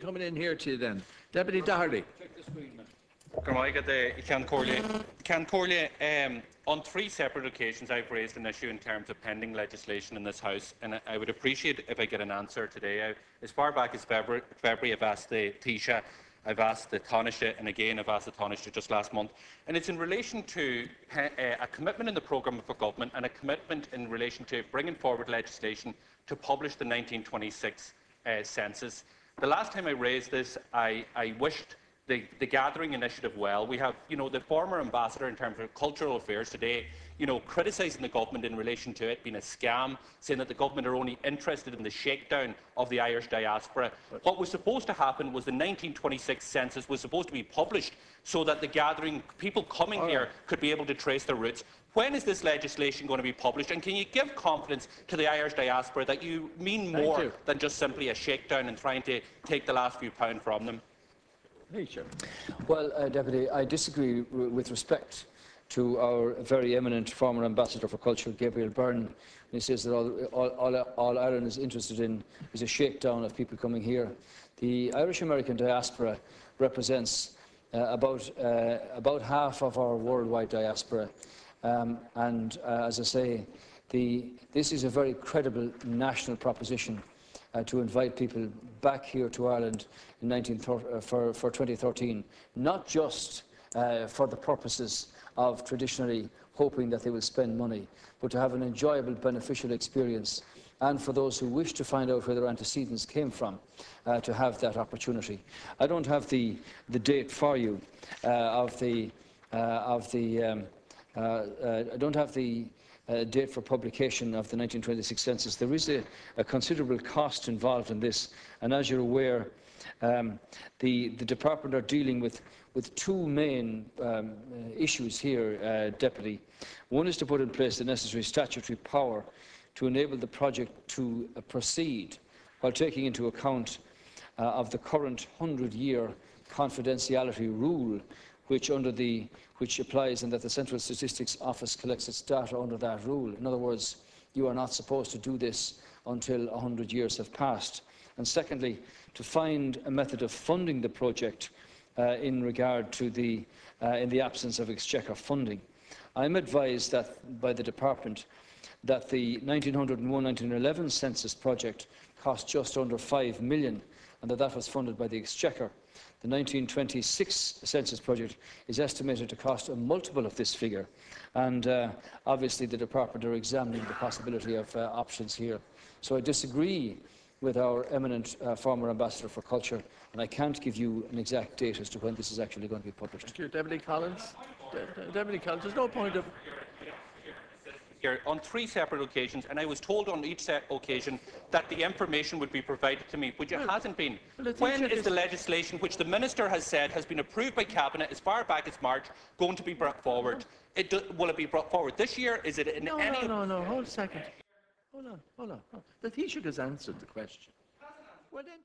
coming in here to you then. Deputy Doherty. Ceann Comhairle, um, on three separate occasions I've raised an issue in terms of pending legislation in this House, and I would appreciate if I get an answer today. I, as far back as February, February I've asked the Taoiseach, I've asked the Taoiseach, and again I've asked the Taoiseach just last month, and it's in relation to uh, a commitment in the programme of the government and a commitment in relation to bringing forward legislation to publish the 1926 uh, census. The last time I raised this, I, I wished the, the, gathering initiative well. We have, you know, the former ambassador in terms of cultural affairs today, you know, criticising the government in relation to it being a scam, saying that the government are only interested in the shakedown of the Irish diaspora. What was supposed to happen was the 1926 census was supposed to be published so that the gathering, people coming All here, could be able to trace their roots. When is this legislation going to be published? And can you give confidence to the Irish diaspora that you mean more than just simply a shakedown and trying to take the last few pounds from them? Well, uh, Deputy, I disagree with respect to our very eminent former Ambassador for Culture, Gabriel Byrne. He says that all, all, all, Ireland is interested in is a shakedown of people coming here. The Irish-American diaspora represents uh, about, uh, about half of our worldwide diaspora. Um, and uh, as I say, the, this is a very credible national proposition uh, to invite people back here to Ireland in 19, uh, for, for 2013, not just uh, for the purposes of traditionally hoping that they will spend money, but to have an enjoyable, beneficial experience and for those who wish to find out where their antecedents came from, uh, to have that opportunity. I don't have the, the date for you uh, of the, uh, of the um, I don't have the uh, date for publication of the 1926 census. There is a, a, considerable cost involved in this, and as you're aware, um, the, the, department are dealing with, with two main um, issues here, uh, Deputy. One is to put in place the necessary statutory power to enable the project to uh, proceed while taking into account uh, of the current 100-year confidentiality rule which under the which applies and that the Central Statistics Office collects its data under that rule. In other words, you are not supposed to do this until 100 years have passed. And secondly, to find a method of funding the project uh, in regard to the, uh, in the absence of exchequer funding. I'm advised that by the department that the 1901-1911 census project cost just under 5 million and that that was funded by the exchequer. The 1926 census project is estimated to cost a multiple of this figure, and uh, obviously the department are examining the possibility of uh, options here. So I disagree with our eminent uh, former ambassador for culture, and I can't give you an exact date as to when this is actually going to be published. Thank you, Deputy Collins. De Deputy Collins, there's no point of here on three separate occasions, and I was told on each occasion that the information would be provided to me, which it well, hasn't been. Well, when is the legislation, which the Minister has said has been approved by Cabinet as far back as March, going to be brought forward? It do, will it be brought forward this year? Is it in no, any... No, no, no, hold a second. Hold on, hold on. Hold on. The Taoiseach has answered the question. Well, then